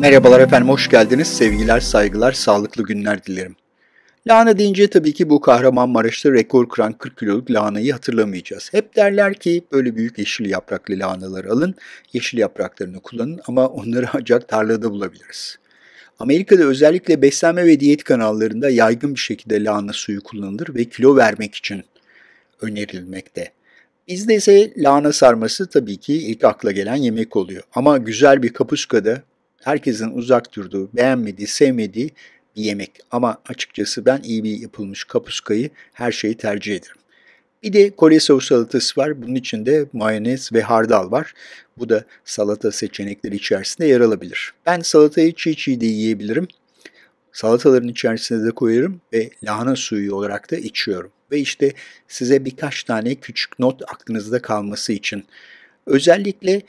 Merhabalar efendim, hoş geldiniz. Sevgiler, saygılar, sağlıklı günler dilerim. Lahana deyince tabii ki bu Kahramanmaraş'ta rekor kıran 40 kiloluk lahanayı hatırlamayacağız. Hep derler ki böyle büyük yeşil yapraklı lahanaları alın, yeşil yapraklarını kullanın ama onları ancak tarlada bulabiliriz. Amerika'da özellikle beslenme ve diyet kanallarında yaygın bir şekilde lahana suyu kullanılır ve kilo vermek için önerilmekte. Bizde ise lahana sarması tabii ki ilk akla gelen yemek oluyor. Ama güzel bir kapuskada herkesin uzak durduğu, beğenmediği, sevmediği bir yemek. Ama açıkçası ben iyi bir yapılmış kapuskayı her şeyi tercih ederim. Bir de kolesterol salatası var. Bunun içinde mayonez ve hardal var. Bu da salata seçenekleri içerisinde yer alabilir. Ben salatayı çiğ çiğ de yiyebilirim. Salataların içerisine de koyarım ve lahana suyu olarak da içiyorum. Ve işte size birkaç tane küçük not aklınızda kalması için. Özellikle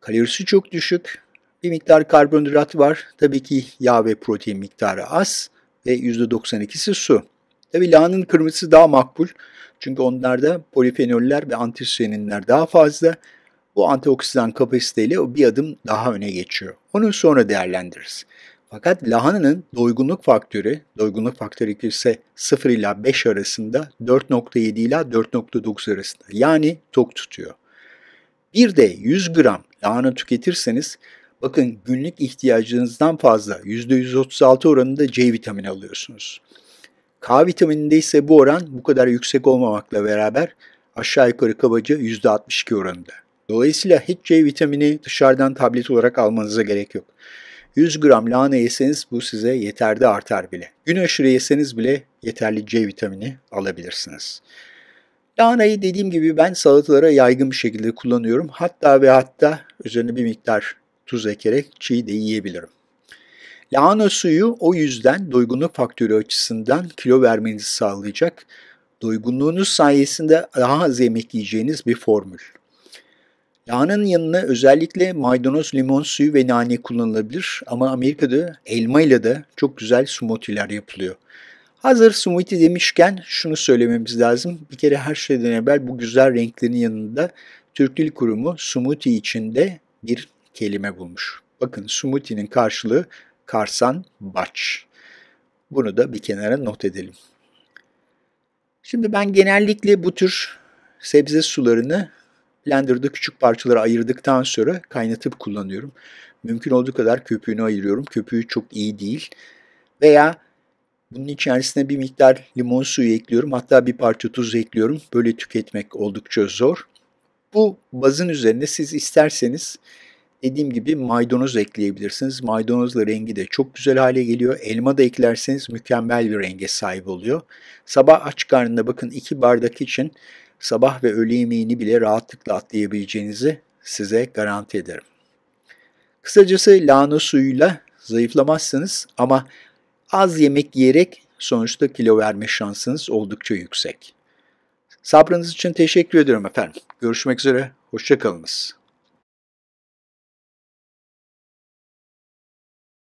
kalorisi çok düşük, bir miktar karbonhidrat var. Tabii ki yağ ve protein miktarı az ve %92'si su. Tabii lahanın kırmızısı daha makbul. Çünkü onlarda polifenoller ve antisiyaninler daha fazla. Bu antioksidan kapasiteyle bir adım daha öne geçiyor. Onu sonra değerlendiririz. Fakat lahananın doygunluk faktörü, doygunluk faktörü ise 0 ila 5 arasında 4.7 ila 4.9 arasında. Yani tok tutuyor. Bir de 100 gram lahana tüketirseniz bakın günlük ihtiyacınızdan fazla %136 oranında C vitamini alıyorsunuz. K vitamininde ise bu oran bu kadar yüksek olmamakla beraber aşağı yukarı kabaca %62 oranında. Dolayısıyla hiç C vitamini dışarıdan tablet olarak almanıza gerek yok. 100 gram lahana yeseniz bu size yeter de artar bile. Gün aşırı yeseniz bile yeterli C vitamini alabilirsiniz. Lahanayı dediğim gibi ben salatalara yaygın bir şekilde kullanıyorum. Hatta ve hatta üzerine bir miktar tuz ekerek çiğ de yiyebilirim. Lahana suyu o yüzden doygunluk faktörü açısından kilo vermenizi sağlayacak. Doygunluğunuz sayesinde daha az yemek yiyeceğiniz bir formül. Lahananın yanına özellikle maydanoz, limon suyu ve nane kullanılabilir ama Amerika'da elma ile de çok güzel smoothie'ler yapılıyor. Hazır smoothie demişken şunu söylememiz lazım. Bir kere her şeyden evvel bu güzel renklerin yanında Türk Dil Kurumu smoothie içinde bir kelime bulmuş. Bakın smoothie'nin karşılığı karsan baç. Bunu da bir kenara not edelim. Şimdi ben genellikle bu tür sebze sularını blenderda küçük parçalara ayırdıktan sonra kaynatıp kullanıyorum. Mümkün olduğu kadar köpüğünü ayırıyorum. Köpüğü çok iyi değil. Veya bunun içerisine bir miktar limon suyu ekliyorum. Hatta bir parça tuz ekliyorum. Böyle tüketmek oldukça zor. Bu bazın üzerine siz isterseniz dediğim gibi maydanoz ekleyebilirsiniz. Maydanozla rengi de çok güzel hale geliyor. Elma da eklerseniz mükemmel bir renge sahip oluyor. Sabah aç karnında bakın iki bardak için sabah ve öğle yemeğini bile rahatlıkla atlayabileceğinizi size garanti ederim. Kısacası lahana suyuyla zayıflamazsınız ama az yemek yiyerek sonuçta kilo verme şansınız oldukça yüksek. Sabrınız için teşekkür ediyorum efendim. Görüşmek üzere, hoşçakalınız.